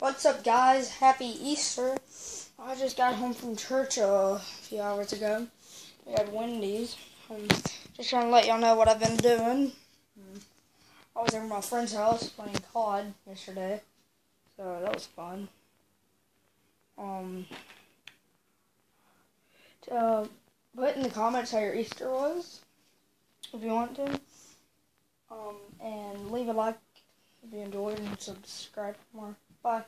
What's up, guys? Happy Easter. I just got home from church a few hours ago. We had Wendy's. Um, just trying to let y'all know what I've been doing. I was at my friend's house playing COD yesterday, so that was fun. Um, uh, put in the comments how your Easter was, if you want to. Um, and leave a like if you enjoyed and subscribe for more. Bye.